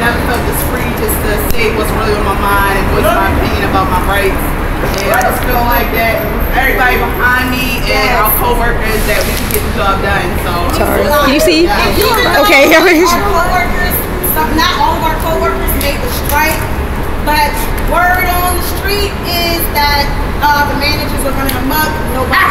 never felt this free just to say what's really on my mind and voice my opinion about my rights. And I just feel like that everybody behind me and our co-workers that we can get the job done. So Charles. Can you see? Okay. Our co-workers, some, not all of our co-workers made the strike, but word on the street is that uh, the managers are running amok. Nobody